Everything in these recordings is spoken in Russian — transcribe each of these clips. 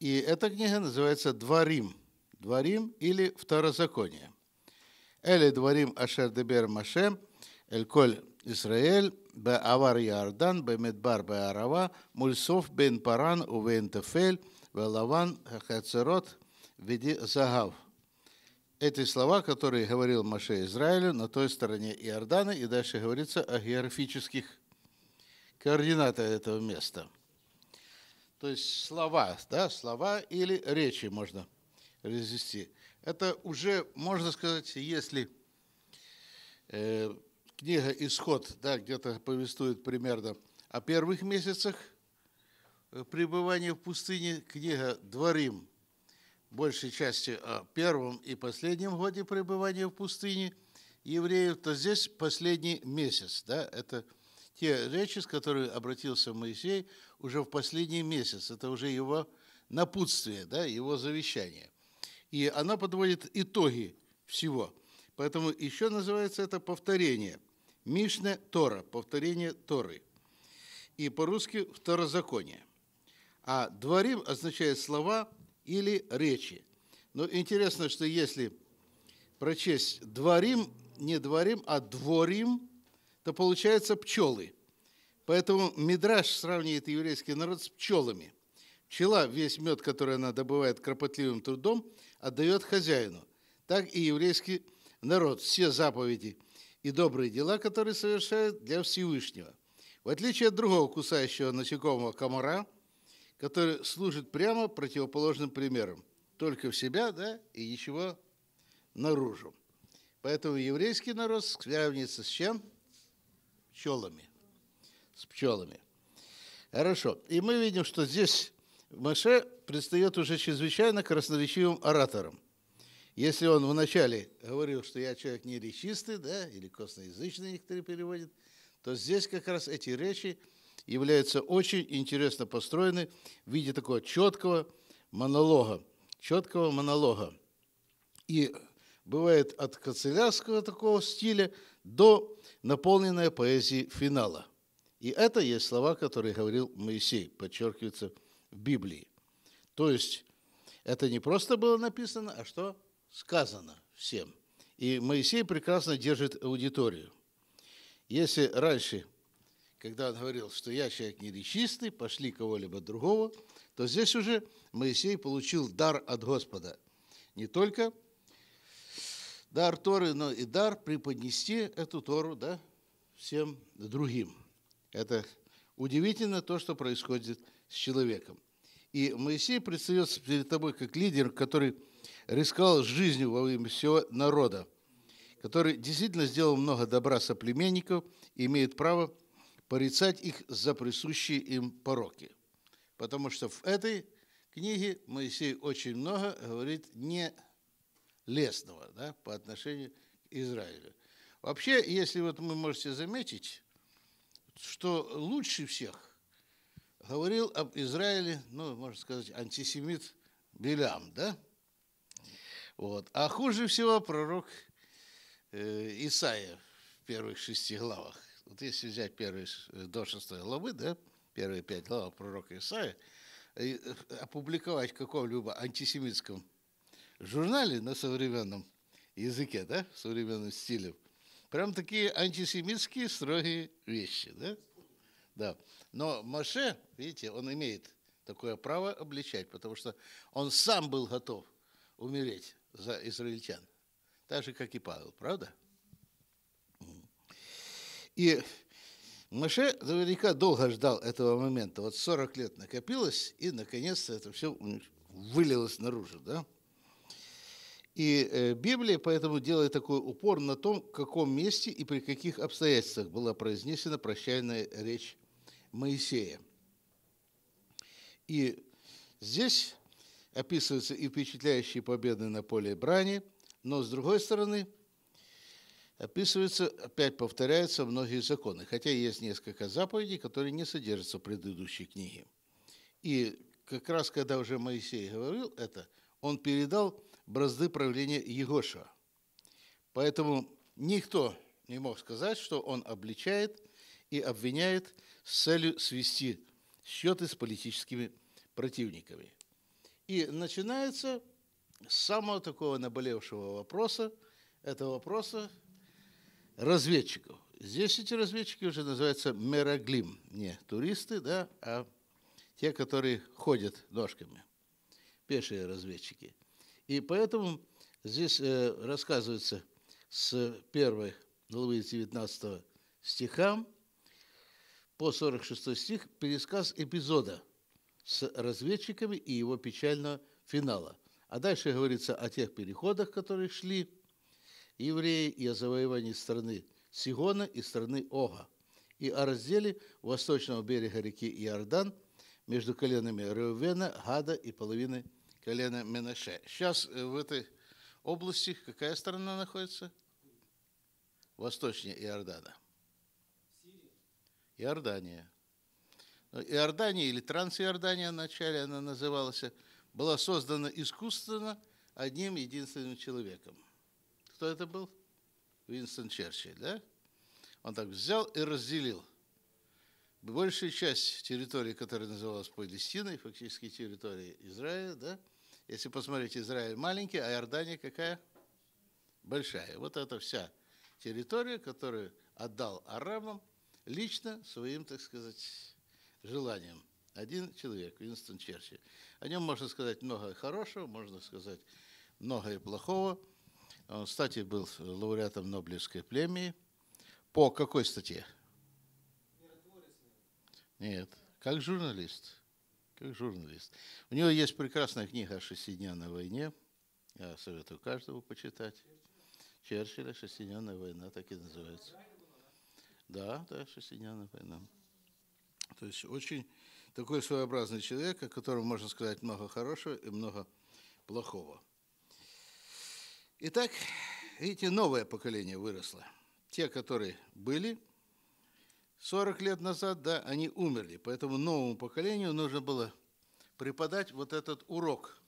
И эта книга называется «Дворим». «Дворим» или «Второзаконие». «Эли дворим ашер дебер Маше, эль коль Исраэль, бе авар Ярдан, бе медбар бе арава, мульсов бен паран увен тефель, ве лаван хацерот, веди загав». Эти слова, которые говорил Маше Израилю на той стороне Иордана, и дальше говорится о географических координатах этого места. То есть слова, да, слова или речи можно развести. Это уже, можно сказать, если э, книга «Исход» да, где-то повествует примерно о первых месяцах э, пребывания в пустыне, книга «Дворим» большей части о первом и последнем годе пребывания в пустыне евреев, то здесь последний месяц. Да, это те речи, с которыми обратился Моисей уже в последний месяц. Это уже его напутствие, да, его завещание. И она подводит итоги всего. Поэтому еще называется это повторение. Мишне Тора, повторение Торы. И по-русски второзаконие. А дворим означает слова, или речи. Но интересно, что если прочесть дворим, не дворим, а дворим, то получается пчелы. Поэтому Мидраш сравнивает еврейский народ с пчелами. Пчела весь мед, который она добывает кропотливым трудом, отдает хозяину. Так и еврейский народ все заповеди и добрые дела, которые совершают для Всевышнего. В отличие от другого кусающего насекомого комара – который служит прямо противоположным примером. Только в себя, да, и ничего наружу. Поэтому еврейский народ сравнится с чем? Пчелами. С пчелами. Хорошо. И мы видим, что здесь Маше предстает уже чрезвычайно красноречивым оратором. Если он вначале говорил, что я человек не речистый, да, или косноязычный, некоторые переводят, то здесь как раз эти речи – являются очень интересно построены в виде такого четкого монолога. Четкого монолога. И бывает от канцелярского такого стиля до наполненной поэзии финала. И это есть слова, которые говорил Моисей, подчеркивается в Библии. То есть это не просто было написано, а что сказано всем. И Моисей прекрасно держит аудиторию. Если раньше когда он говорил, что я человек неречистый, пошли кого-либо другого, то здесь уже Моисей получил дар от Господа. Не только дар Торы, но и дар преподнести эту Тору да, всем другим. Это удивительно то, что происходит с человеком. И Моисей предстает перед тобой как лидер, который рисковал жизнью во имя всего народа, который действительно сделал много добра соплеменников и имеет право порицать их за присущие им пороки. Потому что в этой книге Моисей очень много говорит не лесного да, по отношению к Израилю. Вообще, если вот вы можете заметить, что лучше всех говорил об Израиле, ну, можно сказать, антисемит Белям, да? Вот. А хуже всего пророк э, Исаия в первых шести главах. Вот если взять первые э, до шестой главы, да, первые пять глав пророка Исаия, и э, опубликовать в каком-либо антисемитском журнале на современном языке, да, в современном стиле, прям такие антисемитские строгие вещи, да? Да. Но Маше, видите, он имеет такое право обличать, потому что он сам был готов умереть за израильтян, так же, как и Павел, правда? И Маше наверняка долго ждал этого момента. Вот 40 лет накопилось, и наконец-то это все вылилось наружу. Да? И э, Библия поэтому делает такой упор на том, в каком месте и при каких обстоятельствах была произнесена прощальная речь Моисея. И здесь описываются и впечатляющие победы на поле брани, но с другой стороны – описываются, опять повторяются многие законы, хотя есть несколько заповедей, которые не содержатся в предыдущей книге. И как раз когда уже Моисей говорил это, он передал бразды правления Егоша. Поэтому никто не мог сказать, что он обличает и обвиняет с целью свести счеты с политическими противниками. И начинается с самого такого наболевшего вопроса, это вопроса разведчиков. Здесь эти разведчики уже называются мераглим, не туристы, да, а те, которые ходят ножками, пешие разведчики. И поэтому здесь э, рассказывается с первой главы 19 стиха по 46 стих пересказ эпизода с разведчиками и его печального финала. А дальше говорится о тех переходах, которые шли евреи, и о завоевании страны Сигона и страны Ога, и о разделе восточного берега реки Иордан между коленами Реувена, Гада и половиной колена Менаше. Сейчас э, в этой области какая страна находится? Восточнее Иордана. Иордания. Ну, Иордания или Трансиордания вначале она называлась, была создана искусственно одним единственным человеком. Кто это был? Уинстон Черчилль, да? Он так взял и разделил. Большая часть территории, которая называлась Палестиной, фактически территория Израиля, да? Если посмотреть, Израиль маленький, а Иордания какая? Большая. Вот это вся территория, которую отдал арабам лично своим, так сказать, желанием. Один человек, Уинстон Черчилль. О нем можно сказать много хорошего, можно сказать много и плохого. Он, кстати, был лауреатом Нобелевской премии. По какой статье? Нет, как журналист. Как журналист. У него есть прекрасная книга о шестидневной войне. Я советую каждому почитать. Черчилля «Шестидневная война», так и называется. Да, да, «Шестидневная война». То есть очень такой своеобразный человек, о котором можно сказать много хорошего и много плохого. Итак, видите, новое поколение выросло. Те, которые были 40 лет назад, да, они умерли. Поэтому новому поколению нужно было преподать вот этот урок.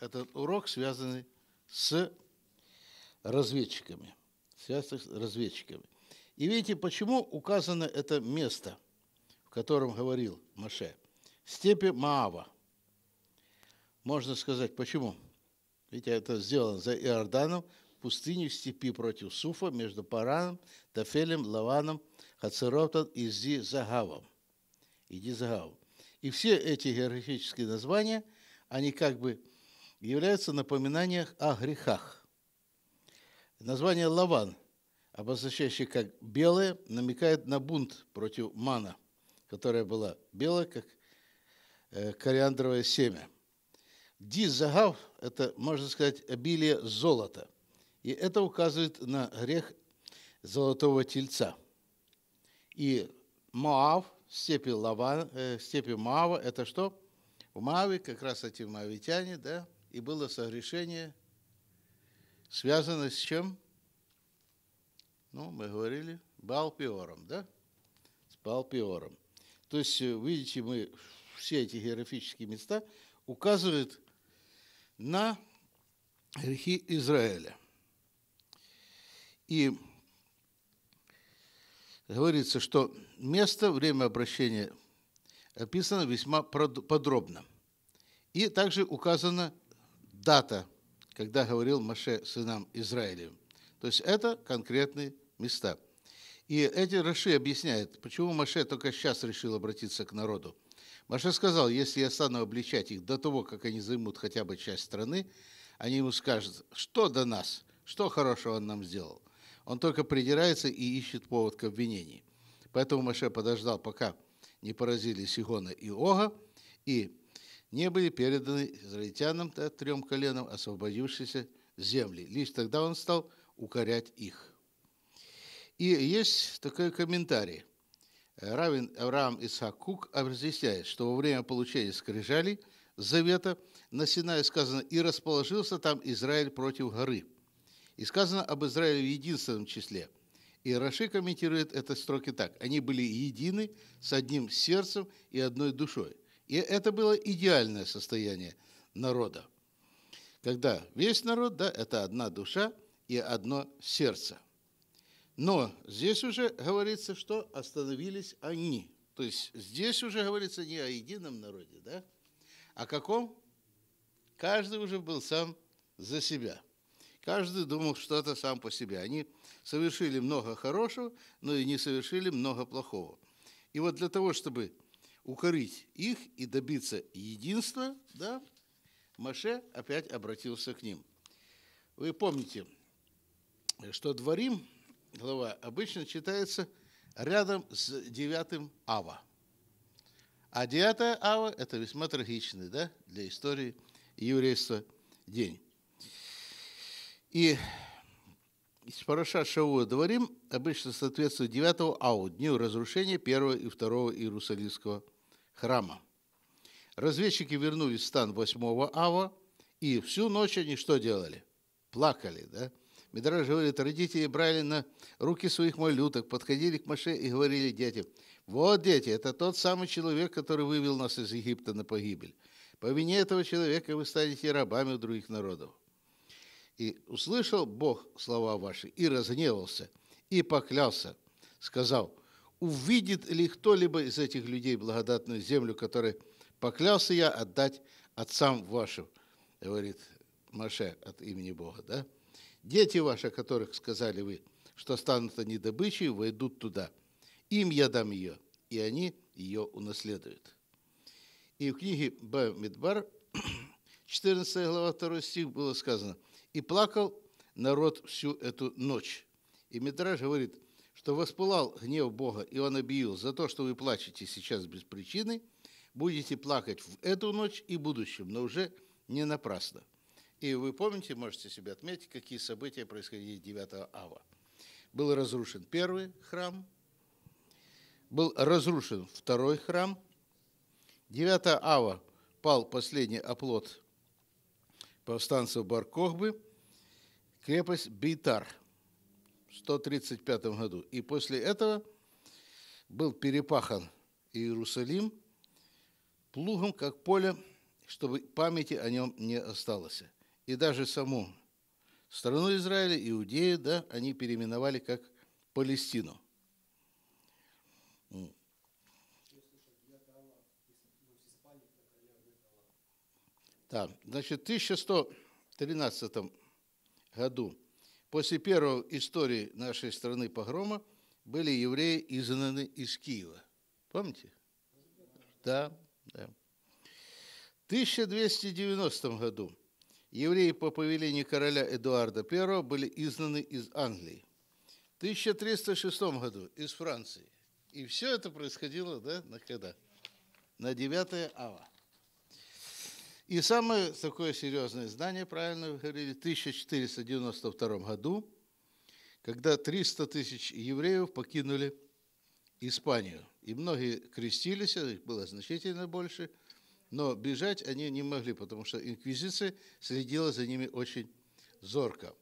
Этот урок, связанный с разведчиками. Связанный с разведчиками. И видите, почему указано это место, в котором говорил Маше? Степи Маава. Можно сказать, почему? Видите, это сделано за Иорданом, пустыне в степи против Суфа, между Параном, Тафелем, Лаваном, Хацеротом и Зи Загавом. Иди Загавом. И все эти географические названия, они как бы являются напоминанием о грехах. Название Лаван, обозначающее как белое, намекает на бунт против мана, которая была белая, как э, кориандровое семя – Дизагав – это, можно сказать, обилие золота. И это указывает на грех золотого тельца. И Моав, степи, Лаван, э, степи Моава – это что? В Моаве как раз эти моавитяне, да, и было согрешение, связано с чем? Ну, мы говорили, Балпиором, да? С Балпиором. То есть, э, видите, мы все эти географические места указывают на грехи Израиля. И говорится, что место, время обращения описано весьма подробно. И также указана дата, когда говорил Маше сынам Израилевым. То есть это конкретные места. И эти Раши объясняют, почему Маше только сейчас решил обратиться к народу – Маша сказал, если я стану обличать их до того, как они займут хотя бы часть страны, они ему скажут, что до нас, что хорошего он нам сделал. Он только придирается и ищет повод к обвинению. Поэтому Маше подождал, пока не поразили Сигона и Ога, и не были переданы израильтянам, да, трем коленам, освободившейся земли. Лишь тогда он стал укорять их. И есть такой комментарий. Равин Авраам Исаак Кук разъясняет, что во время получения скрижалей завета на Синае сказано «И расположился там Израиль против горы». И сказано об Израиле в единственном числе. И Раши комментирует это строки так. Они были едины с одним сердцем и одной душой. И это было идеальное состояние народа. Когда весь народ, да, это одна душа и одно сердце – но здесь уже говорится, что остановились они. То есть здесь уже говорится не о едином народе, да? О каком? каждый уже был сам за себя. Каждый думал что-то сам по себе. Они совершили много хорошего, но и не совершили много плохого. И вот для того, чтобы укорить их и добиться единства, да, Маше опять обратился к ним. Вы помните, что Дворим, глава, обычно читается рядом с девятым Ава. А девятая Ава – это весьма трагичный да, для истории еврейства день. И из Параша Шауа Дворим обычно соответствует 9 Ау, дню разрушения первого и второго Иерусалимского храма. Разведчики вернулись в стан 8 Ава, и всю ночь они что делали? Плакали, да? Медраж говорит, родители брали на руки своих малюток, подходили к Маше и говорили детям, вот, дети, это тот самый человек, который вывел нас из Египта на погибель. По вине этого человека вы станете рабами у других народов. И услышал Бог слова ваши, и разгневался, и поклялся, сказал, увидит ли кто-либо из этих людей благодатную землю, которой поклялся я отдать отцам вашим, говорит Маше от имени Бога, да? Дети ваши, которых сказали вы, что станут они добычей, войдут туда. Им я дам ее, и они ее унаследуют. И в книге Б. Мидбар, 14 глава, 2 стих было сказано – и плакал народ всю эту ночь. И Мидраж говорит, что воспылал гнев Бога, и он объявил, за то, что вы плачете сейчас без причины, будете плакать в эту ночь и будущем, но уже не напрасно. И вы помните, можете себе отметить, какие события происходили 9 ава. Был разрушен первый храм, был разрушен второй храм, 9 ава пал последний оплот повстанцев Баркохбы – крепость Бейтар в 135 году. И после этого был перепахан Иерусалим плугом, как поле, чтобы памяти о нем не осталось. И даже саму страну Израиля, Иудею, да, они переименовали как Палестину. Да, значит, в 1113 году, после первой истории нашей страны погрома, были евреи изгнаны из Киева. Помните? Да, да. В 1290 году евреи по повелению короля Эдуарда I были изгнаны из Англии. В 1306 году из Франции. И все это происходило, да, на когда? На 9 ава. И самое такое серьезное издание, правильно вы говорили, в 1492 году, когда 300 тысяч евреев покинули Испанию. И многие крестились, их было значительно больше, но бежать они не могли, потому что инквизиция следила за ними очень зорко.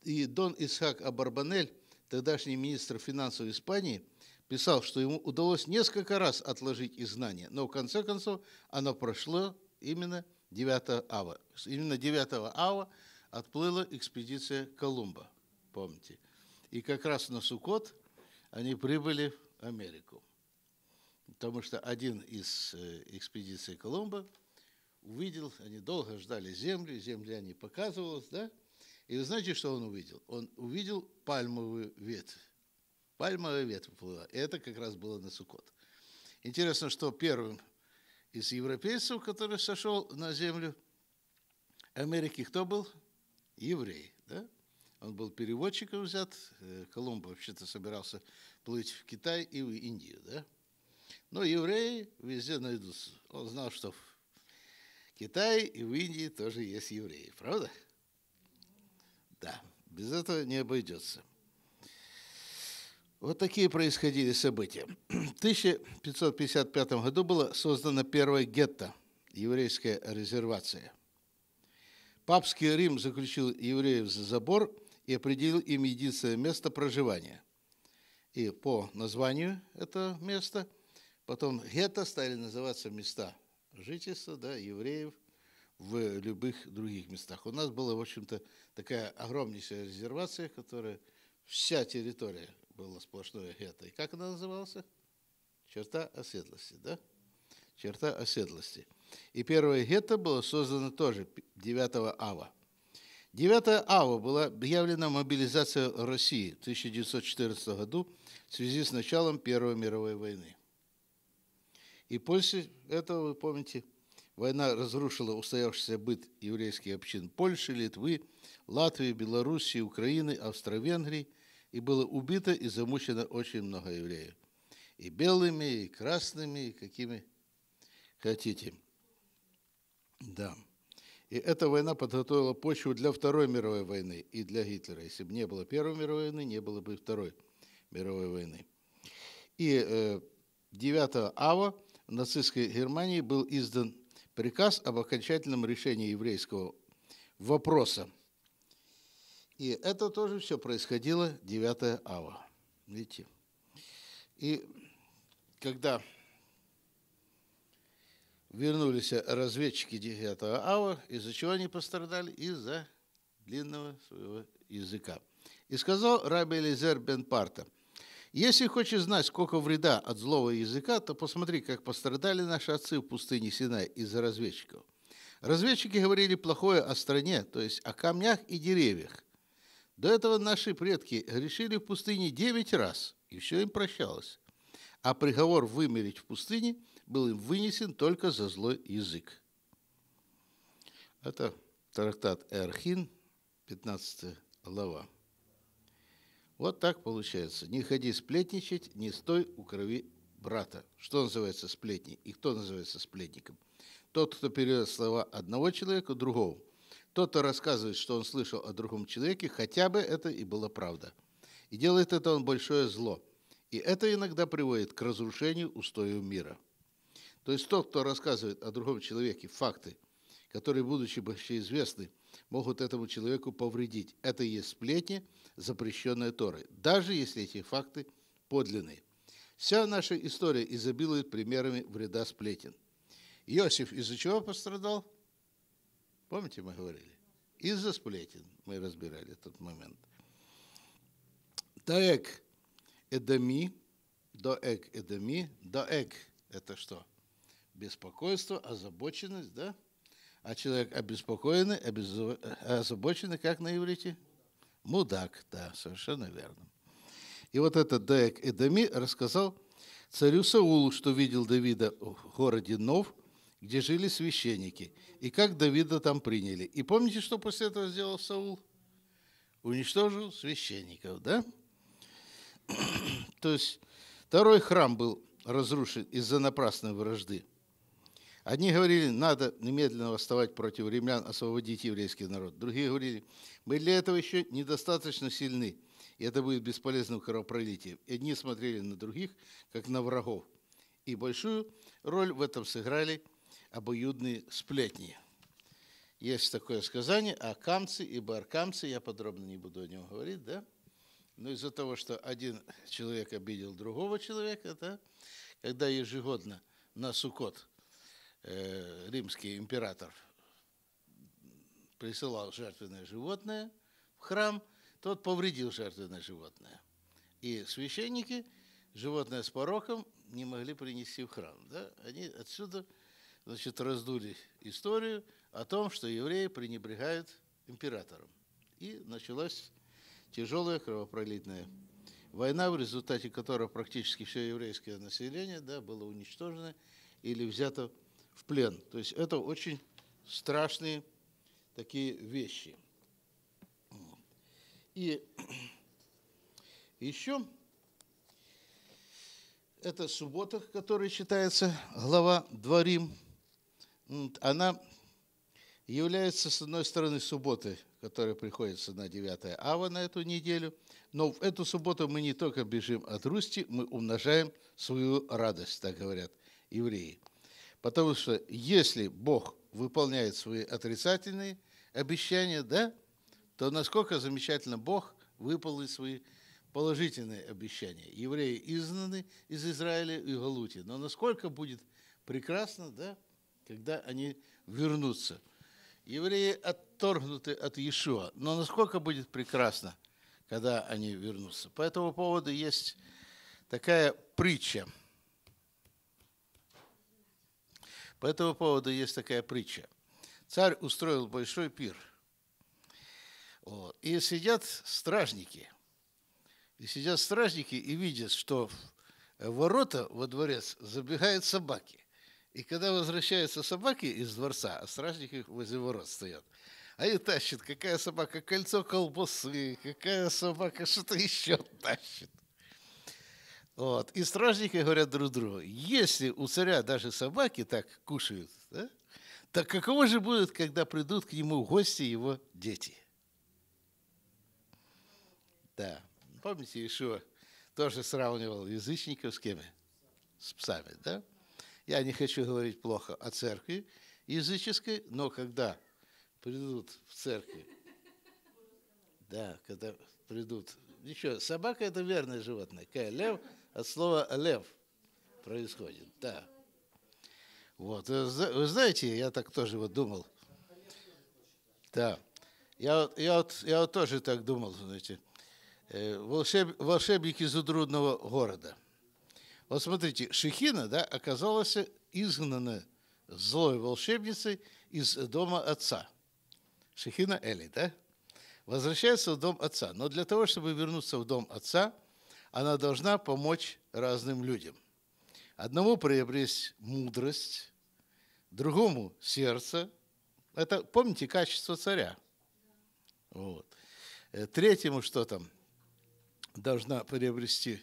И Дон Исхак Абарбанель, тогдашний министр финансов Испании, писал, что ему удалось несколько раз отложить изгнание, но в конце концов оно прошло именно 9 ава. Именно 9 ава отплыла экспедиция Колумба, помните. И как раз на Сукот они прибыли в Америку. Потому что один из э, экспедиций Колумба увидел, они долго ждали земли, земля не показывалась, да? И вы знаете, что он увидел? Он увидел пальмовую ветвь. Пальмовая ветвь плыла. Это как раз было на Сукот. Интересно, что первым из европейцев, который сошел на землю Америки, кто был? Еврей. Да? Он был переводчиком взят. Э, Колумб вообще-то собирался плыть в Китай и в Индию. Да? Но евреи везде найдутся. Он знал, что в Китае и в Индии тоже есть евреи. Правда? Да, без этого не обойдется. Вот такие происходили события. В 1555 году было создано первое гетто, еврейская резервация. Папский Рим заключил евреев за забор и определил им единственное место проживания. И по названию этого места потом гетто стали называться места жительства да, евреев в любых других местах. У нас была, в общем-то, такая огромнейшая резервация, которая вся территория было сплошное гетто. И как она называлась? Черта оседлости, да? Черта оседлости. И первое гетто было создано тоже 9 ава. 9 ава была объявлена мобилизация России в 1914 году в связи с началом Первой мировой войны. И после этого, вы помните, война разрушила устоявшийся быт еврейских общин Польши, Литвы, Латвии, Белоруссии, Украины, Австро-Венгрии, и было убито и замучено очень много евреев. И белыми, и красными, и какими хотите. Да. И эта война подготовила почву для Второй мировой войны и для Гитлера. Если бы не было Первой мировой войны, не было бы Второй мировой войны. И 9 э, ава в нацистской Германии был издан приказ об окончательном решении еврейского вопроса. И это тоже все происходило 9 ава. Видите? И когда вернулись разведчики 9 ава, из-за чего они пострадали? Из-за длинного своего языка. И сказал Раби Элизер бен Парта, если хочешь знать, сколько вреда от злого языка, то посмотри, как пострадали наши отцы в пустыне Синай из-за разведчиков. Разведчики говорили плохое о стране, то есть о камнях и деревьях. До этого наши предки грешили в пустыне девять раз, и все им прощалось. А приговор вымереть в пустыне был им вынесен только за злой язык. Это трактат Эрхин, 15 глава. Вот так получается. Не ходи сплетничать, не стой у крови брата. Что называется сплетни? И кто называется сплетником? Тот, кто передает слова одного человека другому. Тот, кто рассказывает, что он слышал о другом человеке, хотя бы это и была правда. И делает это он большое зло. И это иногда приводит к разрушению устоев мира – то есть тот, кто рассказывает о другом человеке факты, которые, будучи известны, могут этому человеку повредить. Это и есть сплетни, запрещенные Торой, даже если эти факты подлинные. Вся наша история изобилует примерами вреда сплетен. Иосиф из-за чего пострадал? Помните, мы говорили? Из-за сплетен мы разбирали этот момент. Даэк Эдами, Доэк Эдами, Доэк – это что? беспокойство, озабоченность, да? А человек обеспокоенный, озабоченный, как на иврите? Мудак, да, совершенно верно. И вот этот Даек Эдами рассказал царю Саулу, что видел Давида в городе Нов, где жили священники, и как Давида там приняли. И помните, что после этого сделал Саул? Уничтожил священников, да? То есть второй храм был разрушен из-за напрасной вражды. Одни говорили, надо немедленно восставать против римлян, освободить еврейский народ. Другие говорили, мы для этого еще недостаточно сильны, и это будет бесполезным кровопролитием. И одни смотрели на других, как на врагов. И большую роль в этом сыграли обоюдные сплетни. Есть такое сказание о камце и баркамце, я подробно не буду о нем говорить, да? Но из-за того, что один человек обидел другого человека, да, когда ежегодно на Сукот – Э, римский император присылал жертвенное животное в храм, тот повредил жертвенное животное. И священники животное с пороком не могли принести в храм. Да? Они отсюда значит, раздули историю о том, что евреи пренебрегают императором. И началась тяжелая кровопролитная война, в результате которой практически все еврейское население да, было уничтожено или взято в плен. То есть это очень страшные такие вещи. И еще это суббота, которая считается глава Дворим, она является, с одной стороны, субботой, которая приходится на 9 ава на эту неделю, но в эту субботу мы не только бежим от русти, мы умножаем свою радость, так говорят евреи. Потому что если Бог выполняет свои отрицательные обещания, да, то насколько замечательно Бог выполнит свои положительные обещания. Евреи изгнаны из Израиля и Галути. Но насколько будет прекрасно, да, когда они вернутся. Евреи отторгнуты от Иешуа. Но насколько будет прекрасно, когда они вернутся. По этому поводу есть такая притча – По этому поводу есть такая притча. Царь устроил большой пир. Вот. И сидят стражники. И сидят стражники и видят, что в ворота во дворец забегают собаки. И когда возвращаются собаки из дворца, а стражники возле ворот стоят, они тащат, какая собака кольцо колбасы, какая собака что-то еще тащит. Вот. И стражники говорят друг другу, если у царя даже собаки так кушают, да, так каково же будет, когда придут к нему в гости его дети? Да. Помните, Ишуа тоже сравнивал язычников с кем? С псами, да? Я не хочу говорить плохо о церкви языческой, но когда придут в церковь, да, когда придут, еще, собака это верное животное, лев – от слова лев происходит, да. Вот, вы знаете, я так тоже вот думал. Да, я, я, вот, я вот тоже так думал, знаете, э, волшеб, волшебник из удрудного города. Вот смотрите, Шехина, да, оказалась изгнана злой волшебницей из дома отца. Шехина Эли, да? Возвращается в дом отца. Но для того, чтобы вернуться в дом отца – она должна помочь разным людям. Одному приобрести мудрость, другому сердце. Это, помните, качество царя. Вот. Э, третьему что там? Должна приобрести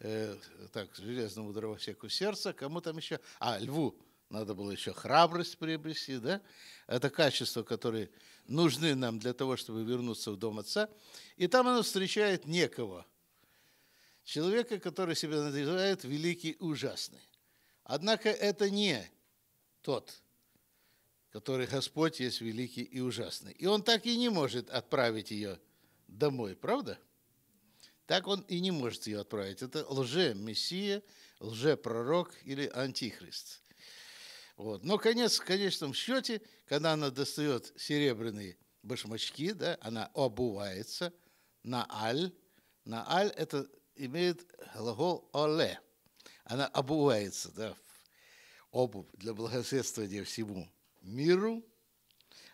э, так, железному дровосеку сердце, кому там еще? А, льву надо было еще храбрость приобрести, да? Это качества, которые нужны нам для того, чтобы вернуться в дом отца. И там она встречает некого – человека, который себя называет великий и ужасный. Однако это не тот, который Господь есть великий и ужасный. И он так и не может отправить ее домой, правда? Так он и не может ее отправить. Это лже-мессия, лже-пророк или антихрист. Вот. Но конец в конечном счете, когда она достает серебряные башмачки, да, она обувается на аль. На аль – это имеет глагол «оле». Она обувается, да, обувь для благосостояния всему миру.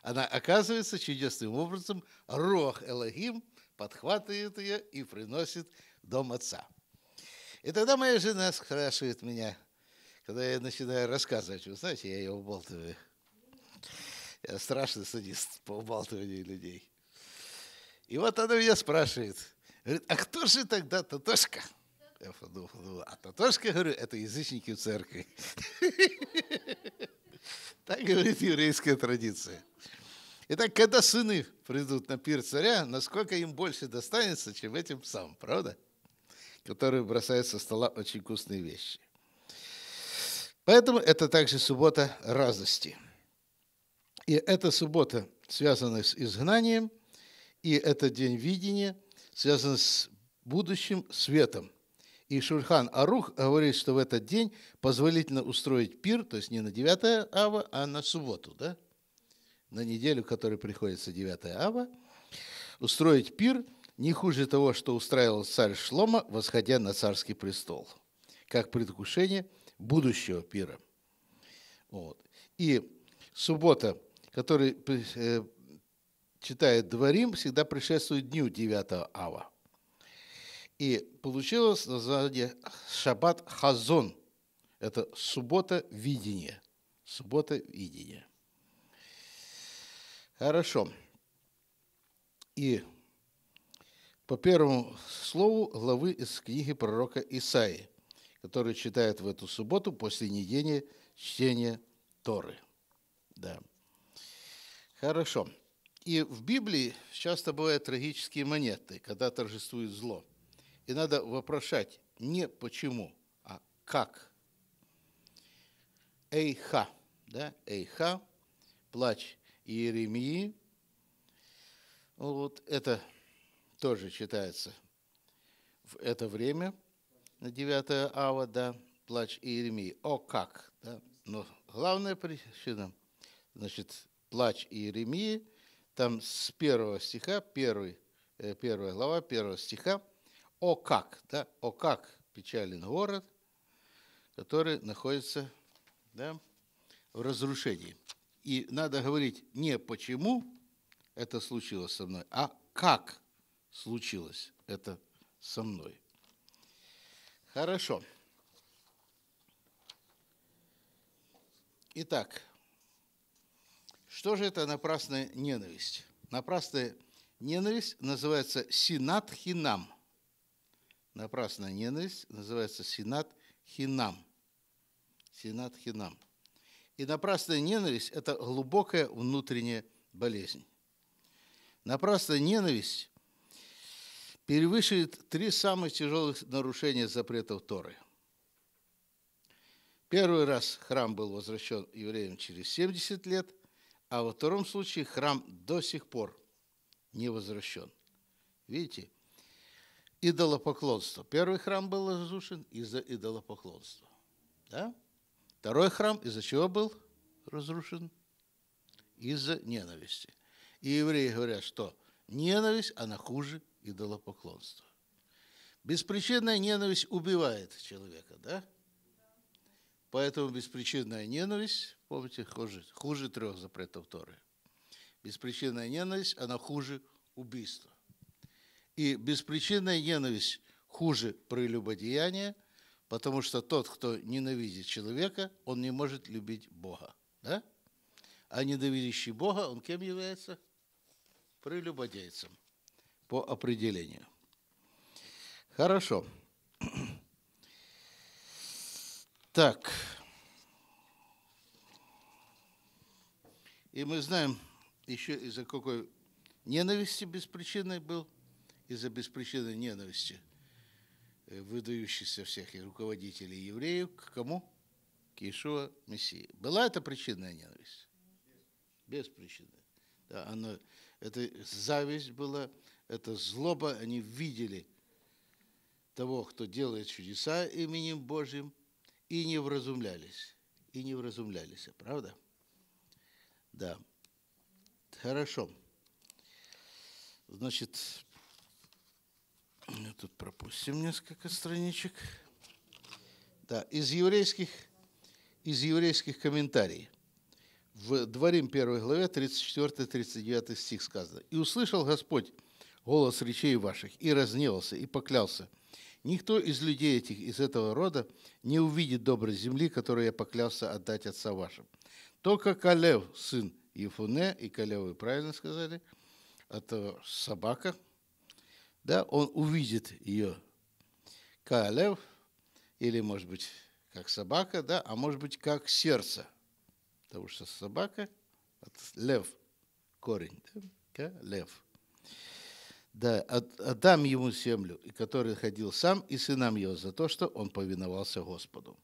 Она оказывается чудесным образом, Рох Элохим подхватывает ее и приносит в дом отца. И тогда моя жена спрашивает меня, когда я начинаю рассказывать, вы знаете, я ее убалтываю. Я страшный садист по убалтыванию людей. И вот она меня спрашивает – Говорит, а кто же тогда Татошка? Я подумал, подумал, а Татошка, говорю, это язычники в церкви. Так говорит еврейская традиция. Итак, когда сыны придут на пир царя, насколько им больше достанется, чем этим псам, правда? Которые бросают со стола очень вкусные вещи. Поэтому это также суббота радости. И эта суббота связана с изгнанием, и это день видения – связано с будущим светом. И Шульхан Арух говорит, что в этот день позволительно устроить пир, то есть не на 9 ава, а на субботу, да? На неделю, которой приходится 9 ава, устроить пир не хуже того, что устраивал царь Шлома, восходя на царский престол, как предвкушение будущего пира. Вот. И суббота, который э, читает Дворим, всегда предшествует дню 9 ава. И получилось название Шаббат Хазон. Это суббота видения. Суббота видения. Хорошо. И по первому слову главы из книги пророка Исаи, который читает в эту субботу после недели чтения Торы. Да. Хорошо. И в Библии часто бывают трагические монеты, когда торжествует зло. И надо вопрошать не почему, а как. Эйха, да, Эйха, плач Иеремии. Вот это тоже читается в это время, на 9 ава, да, плач Иеремии. О, как, да. Но главная причина, значит, плач Иеремии – там с первого стиха, первый, э, первая глава первого стиха, о как, да, о как печален город, который находится да, в разрушении. И надо говорить не почему это случилось со мной, а как случилось это со мной. Хорошо. Итак, что же это напрасная ненависть? Напрасная ненависть называется синат хинам. Напрасная ненависть называется синат хинам. И напрасная ненависть – это глубокая внутренняя болезнь. Напрасная ненависть перевышивает три самых тяжелых нарушения запретов Торы. Первый раз храм был возвращен евреям через 70 лет, а во втором случае храм до сих пор не возвращен. Видите? Идолопоклонство. Первый храм был разрушен из-за идолопоклонства. Да? Второй храм из-за чего был разрушен? Из-за ненависти. И евреи говорят, что ненависть, она хуже идолопоклонства. Беспричинная ненависть убивает человека, да? Поэтому беспричинная ненависть, помните, хуже, хуже трех запретов Торы. Беспричинная ненависть, она хуже убийства. И беспричинная ненависть хуже прелюбодеяния, потому что тот, кто ненавидит человека, он не может любить Бога. Да? А ненавидящий Бога, он кем является? Прелюбодейцем по определению. Хорошо. Так. И мы знаем еще из-за какой ненависти беспричинной был, из-за беспричинной ненависти – выдающихся всех руководителей евреев к кому? К Иешуа Мессии. Была это причинная ненависть? Без причины. Да, оно, это зависть была, это злоба, они видели того, кто делает чудеса именем Божьим, и не вразумлялись. И не вразумлялись, правда? Да. Хорошо. Значит, Тут пропустим несколько страничек. Да, из еврейских, из еврейских комментариев. В Дворим 1 главе 34-39 стих сказано. «И услышал Господь голос речей ваших, и разневался, и поклялся. Никто из людей этих, из этого рода, не увидит доброй земли, которую я поклялся отдать отца вашим. Только Калев, сын Ефуне, и Калев, вы правильно сказали, это собака – да, он увидит ее как или, может быть, как собака, да, а может быть, как сердце. Потому что собака – лев, корень, да, лев. Да, отдам ему землю, который ходил сам, и сынам его за то, что он повиновался Господу.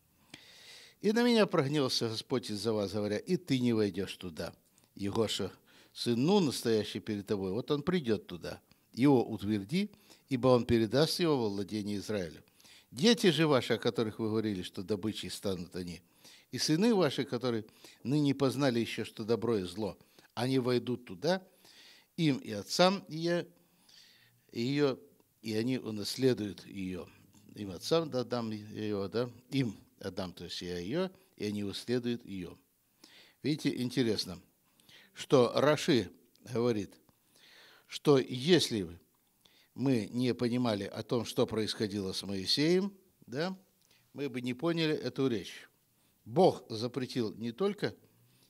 И на меня прогневался Господь из-за вас, говоря, и ты не войдешь туда. Егоша, сын ну, настоящий перед тобой, вот он придет туда – его утверди, ибо он передаст его во владение Израилю. Дети же ваши, о которых вы говорили, что добычей станут они, и сыны ваши, которые ныне познали еще, что добро и зло, они войдут туда, им и отцам ее, ее и они унаследуют ее. Им отцам отдам ее, да, им отдам, то есть я ее, и они унаследуют ее. Видите, интересно, что Раши говорит, что если мы не понимали о том, что происходило с Моисеем, да, мы бы не поняли эту речь. Бог запретил не только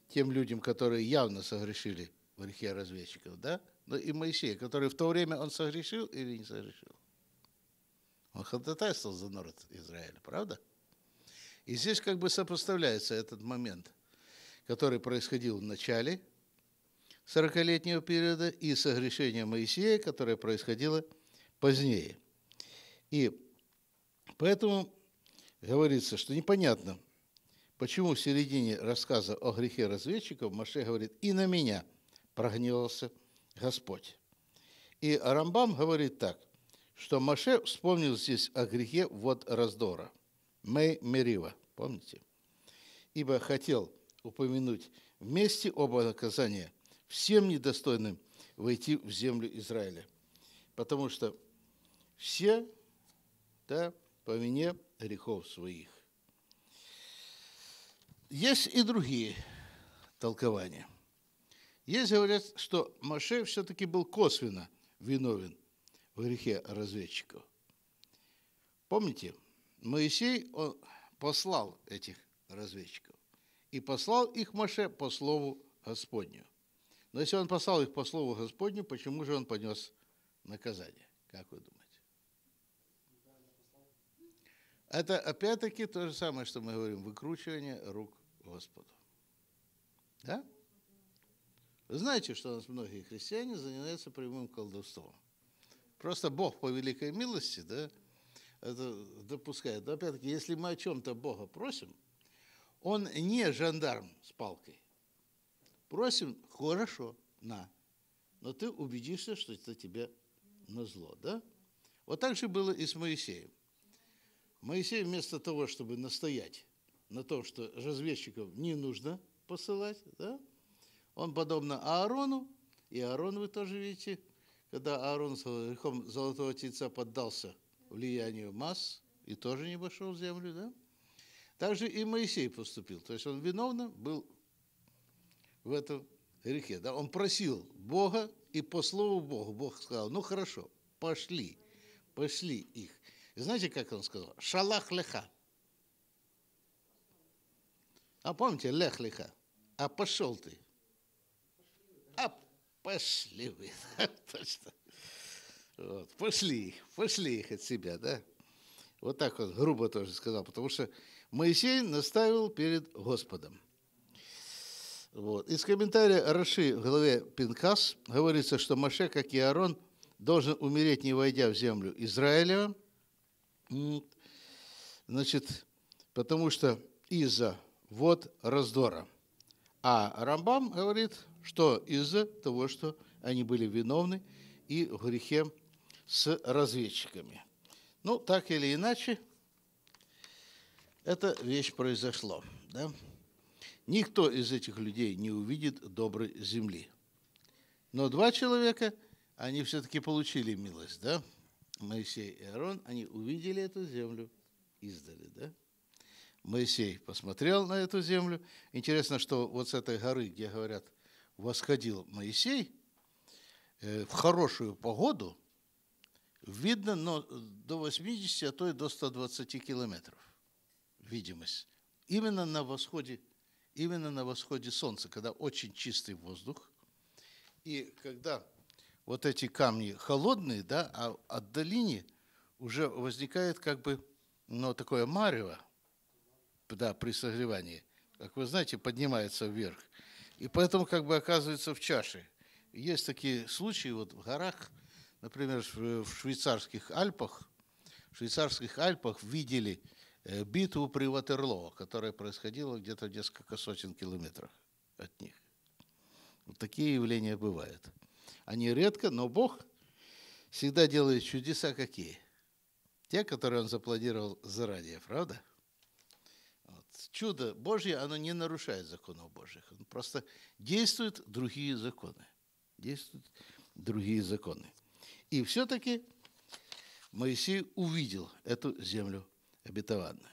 тем людям, которые явно согрешили в грехе разведчиков, да, но и Моисея, который в то время он согрешил или не согрешил. Он ходатайствовал за народ Израиля, правда? И здесь как бы сопоставляется этот момент, который происходил в начале 40-летнего периода и согрешение Моисея, которое происходило позднее. И поэтому говорится, что непонятно, почему в середине рассказа о грехе разведчиков Маше говорит, и на меня прогневался Господь. И Рамбам говорит так, что Маше вспомнил здесь о грехе вот раздора. Мэй Мерива, помните? Ибо хотел упомянуть вместе оба наказания – всем недостойным войти в землю Израиля. Потому что все да, по вине грехов своих. Есть и другие толкования. Есть говорят, что Моше все-таки был косвенно виновен в грехе разведчиков. Помните, Моисей он послал этих разведчиков. И послал их Моше по слову Господню. Но если он послал их по слову Господню, почему же он понес наказание? Как вы думаете? Это опять-таки то же самое, что мы говорим, выкручивание рук Господу. Да? Вы знаете, что у нас многие христиане занимаются прямым колдовством. Просто Бог по великой милости, да, это допускает. Но опять-таки, если мы о чем-то Бога просим, Он не жандарм с палкой. Просим, хорошо, на. Но ты убедишься, что это тебе на зло, да? Вот так же было и с Моисеем. Моисей вместо того, чтобы настоять на том, что разведчиков не нужно посылать, да, он подобно Аарону, и Аарон вы тоже видите, когда Аарон с грехом Золотого Тельца поддался влиянию масс и тоже не вошел в землю, да? Также и Моисей поступил. То есть он виновно был в этом грехе. Да? Он просил Бога, и по слову Богу Бог сказал, ну хорошо, пошли, пошли их. И знаете, как он сказал? Шалах леха. А помните, лех леха. А пошел ты. А пошли вы. Точно. Вот. Пошли, пошли их от себя, да? Вот так вот грубо тоже сказал, потому что Моисей наставил перед Господом. Вот. Из комментария Раши в главе Пинкас говорится, что Маше, как и Аарон, должен умереть, не войдя в землю Израиля. Значит, потому что из-за вот раздора. А Рамбам говорит, что из-за того, что они были виновны и в грехе с разведчиками. Ну, так или иначе, эта вещь произошла. Да? Никто из этих людей не увидит доброй земли. Но два человека, они все-таки получили милость, да? Моисей и Аарон, они увидели эту землю издали, да? Моисей посмотрел на эту землю. Интересно, что вот с этой горы, где говорят, восходил Моисей, э, в хорошую погоду видно но до 80, а то и до 120 километров видимость. Именно на восходе, именно на восходе солнца, когда очень чистый воздух, и когда вот эти камни холодные, да, а от долине уже возникает как бы ну, такое марево, да, при согревании, как вы знаете, поднимается вверх. И поэтому как бы оказывается в чаше. Есть такие случаи вот в горах, например, в швейцарских Альпах, в швейцарских Альпах видели битву при Ватерлоо, которая происходила где-то в несколько сотен километров от них. Вот такие явления бывают. Они редко, но Бог всегда делает чудеса какие? Те, которые Он запланировал заранее, правда? Вот. Чудо Божье, оно не нарушает законов Божьих. Он просто действует другие законы. Действуют другие законы. И все-таки Моисей увидел эту землю обетованную.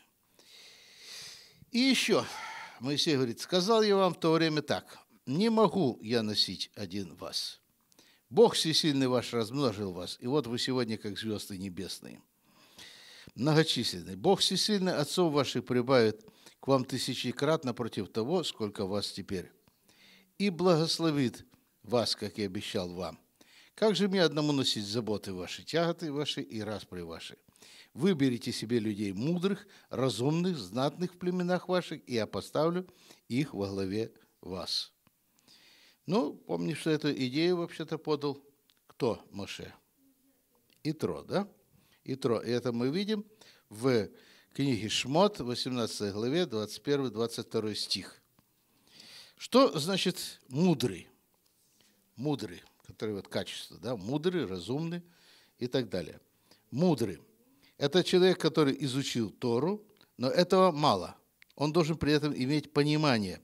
И еще Моисей говорит, сказал я вам в то время так, не могу я носить один вас. Бог всесильный ваш размножил вас, и вот вы сегодня как звезды небесные. Многочисленный. Бог всесильный отцов ваших прибавит к вам тысячекратно против того, сколько вас теперь. И благословит вас, как и обещал вам. Как же мне одному носить заботы ваши, тяготы ваши и распри ваши? Выберите себе людей мудрых, разумных, знатных в племенах ваших, и я поставлю их во главе вас. Ну, помнишь, что эту идею вообще-то подал кто Моше? Итро, да? Итро. И это мы видим в книге Шмот, 18 главе, 21-22 стих. Что значит мудрый? Мудрый которые вот качества, да, мудрый, разумный и так далее. Мудрый – это человек, который изучил Тору, но этого мало. Он должен при этом иметь понимание,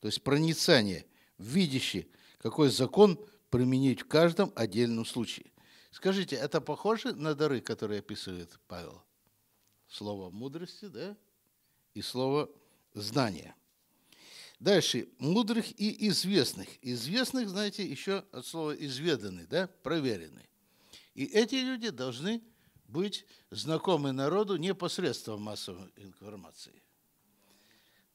то есть проницание, видящий, какой закон применить в каждом отдельном случае. Скажите, это похоже на дары, которые описывает Павел? Слово мудрости, да, и слово знания. Дальше. Мудрых и известных. Известных, знаете, еще от слова изведанный, да, проверенный. И эти люди должны быть знакомы народу непосредством массовой информации.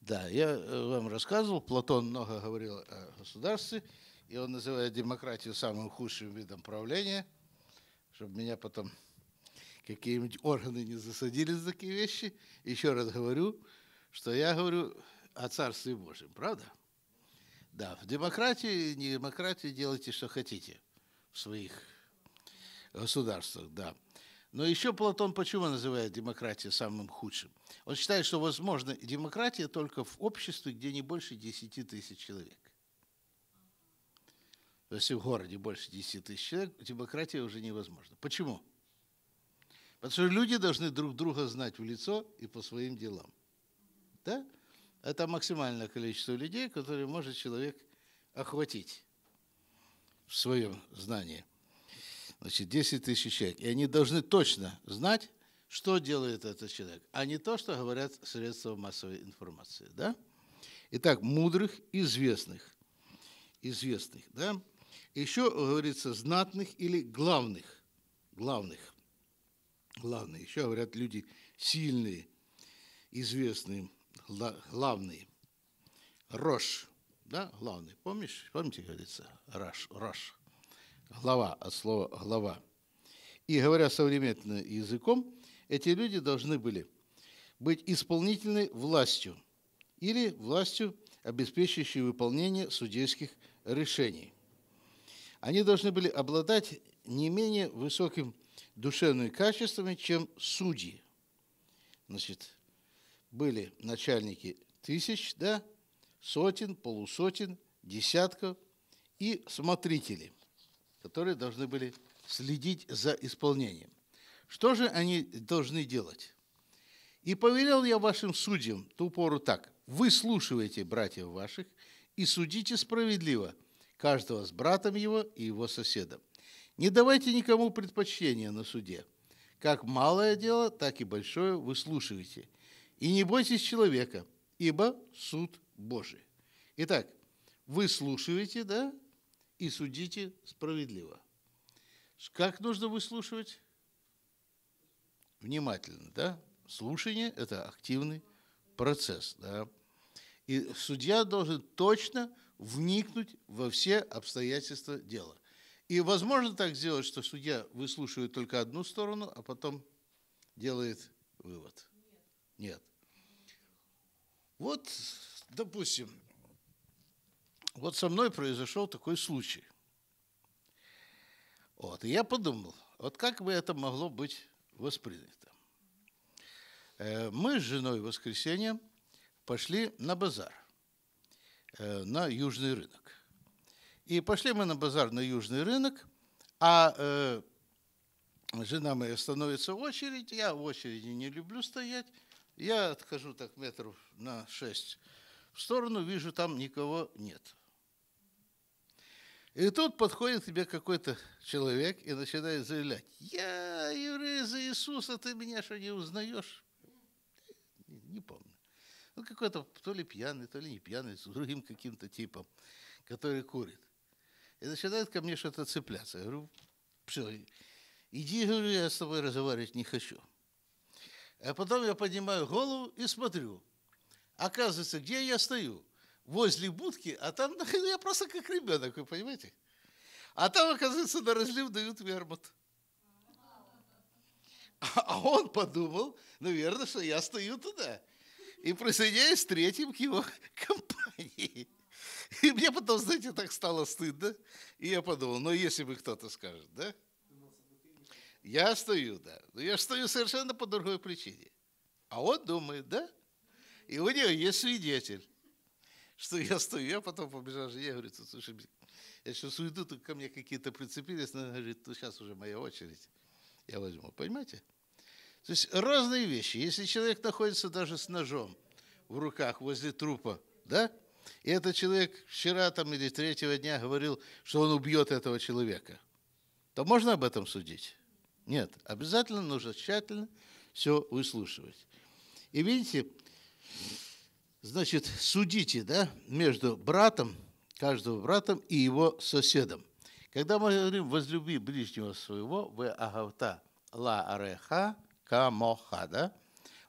Да, я э, вам рассказывал, Платон много говорил о государстве, и он называет демократию самым худшим видом правления, чтобы меня потом какие-нибудь органы не засадили за такие вещи. Еще раз говорю, что я говорю о Царстве Божьем, правда? Да, в демократии, не демократии делайте, что хотите в своих государствах, да. Но еще Платон почему называет демократию самым худшим? Он считает, что возможна демократия только в обществе, где не больше 10 тысяч человек. Если в городе больше 10 тысяч человек, демократия уже невозможна. Почему? Потому что люди должны друг друга знать в лицо и по своим делам. Да? Это максимальное количество людей, которые может человек охватить в своем знании. Значит, 10 тысяч человек. И они должны точно знать, что делает этот человек, а не то, что говорят средства массовой информации. Да? Итак, мудрых, известных. Известных, да? Еще говорится знатных или главных. Главных. Главные. Еще говорят люди сильные, известные, главные. Рош, да, главный. Помнишь? Помните, говорится? Раш, Рош глава от слова глава. И говоря современным языком, эти люди должны были быть исполнительной властью или властью, обеспечивающей выполнение судейских решений. Они должны были обладать не менее высоким душевными качествами, чем судьи. Значит, были начальники тысяч, да, сотен, полусотен, десятков и смотрители – которые должны были следить за исполнением. Что же они должны делать? «И повелел я вашим судьям ту пору так, вы слушаете братьев ваших и судите справедливо, каждого с братом его и его соседом. Не давайте никому предпочтения на суде. Как малое дело, так и большое вы слушаете. И не бойтесь человека, ибо суд Божий. Итак, вы слушаете, да, и судите справедливо. Как нужно выслушивать? Внимательно, да? Слушание – это активный процесс, да? И судья должен точно вникнуть во все обстоятельства дела. И возможно так сделать, что судья выслушивает только одну сторону, а потом делает вывод. Нет. Нет. Вот, допустим, вот со мной произошел такой случай. Вот, и я подумал, вот как бы это могло быть воспринято. Э, мы с женой в воскресенье пошли на базар, э, на южный рынок. И пошли мы на базар на южный рынок, а э, жена моя становится в очередь, я в очереди не люблю стоять, я отхожу так метров на шесть в сторону, вижу, там никого нет. И тут подходит тебе какой-то человек и начинает заявлять, я еврей за Иисуса, ты меня что, не узнаешь? Не, не помню. Ну, какой-то то ли пьяный, то ли не пьяный, с другим каким-то типом, который курит. И начинает ко мне что-то цепляться. Я говорю, все, иди, говорю, я с тобой разговаривать не хочу. А потом я поднимаю голову и смотрю. Оказывается, где я стою? Возле будки, а там ну, я просто как ребенок, вы понимаете? А там, оказывается, на разлив дают вермут. А он подумал, наверное, что я стою туда. И присоединяюсь третьим к его компании. И мне потом, знаете, так стало стыдно. И я подумал, ну если бы кто-то скажет, да? Я стою, да. Но я стою совершенно по другой причине. А он думает, да? И у него есть свидетель что я стою, я потом побежал я говорю, слушай, я сейчас уйду, тут ко мне какие-то прицепились, она говорит, ну сейчас уже моя очередь, я возьму, понимаете? То есть разные вещи. Если человек находится даже с ножом в руках возле трупа, да, и этот человек вчера там или третьего дня говорил, что он убьет этого человека, то можно об этом судить? Нет, обязательно нужно тщательно все выслушивать. И видите, Значит, судите, да, между братом, каждого братом и его соседом. Когда мы говорим «возлюби ближнего своего», «в агавта ла ареха камоха», да,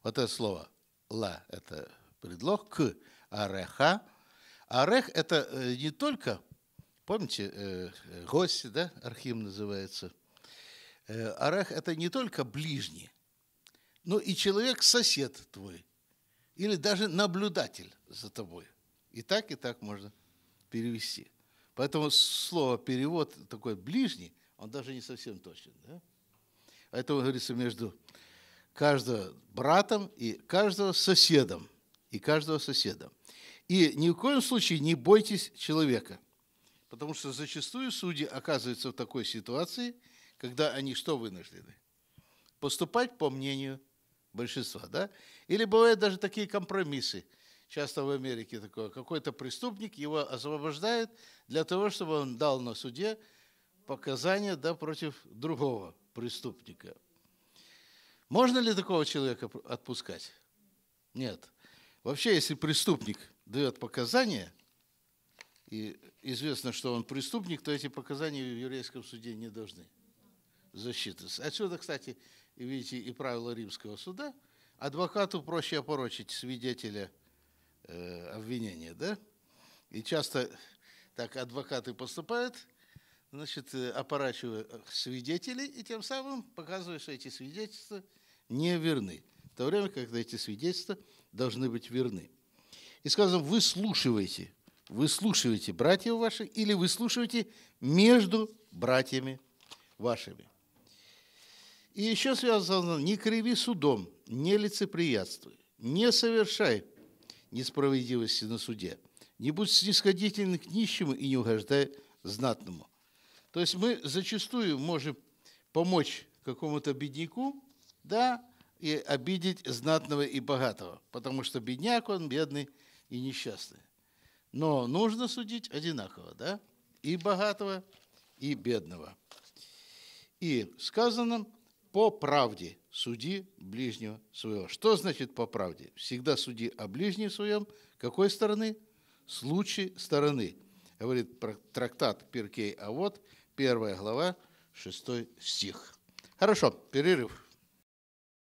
вот это слово «ла» – это предлог к ареха. Арех – это э, не только, помните, э, гости, да, архим называется. Э, арех – это не только ближний, но и человек-сосед твой, или даже наблюдатель за тобой. И так, и так можно перевести. Поэтому слово перевод такой ближний, он даже не совсем точен. Да? Поэтому говорится между каждого братом и каждого соседом. И каждого соседа. И ни в коем случае не бойтесь человека. Потому что зачастую судьи оказываются в такой ситуации, когда они что вынуждены? Поступать по мнению большинства. Да? Или бывают даже такие компромиссы – часто в Америке такое, какой-то преступник, его освобождают для того, чтобы он дал на суде показания да, против другого преступника. Можно ли такого человека отпускать? Нет. Вообще, если преступник дает показания, и известно, что он преступник, то эти показания в еврейском суде не должны засчитываться. Отсюда, кстати, видите, и правила римского суда. Адвокату проще опорочить свидетеля – э, обвинения, да? И часто так адвокаты поступают, значит, э, опорачивая свидетелей, и тем самым показывая, что эти свидетельства не верны. В то время, когда эти свидетельства должны быть верны. И сказано, выслушивайте, выслушивайте братьев ваших или выслушивайте между братьями вашими. И еще связано, не криви судом, не лицеприятствуй, не совершай несправедливости на суде. Не будь снисходительным к нищему и не угождай знатному. То есть мы зачастую можем помочь какому-то бедняку, да, и обидеть знатного и богатого, потому что бедняк он бедный и несчастный. Но нужно судить одинаково, да, и богатого, и бедного. И сказано по правде суди ближнего своего. Что значит по правде? Всегда суди о ближнем своем. Какой стороны? С лучшей стороны. Говорит трактат Перкей, а вот первая глава, шестой стих. Хорошо, перерыв.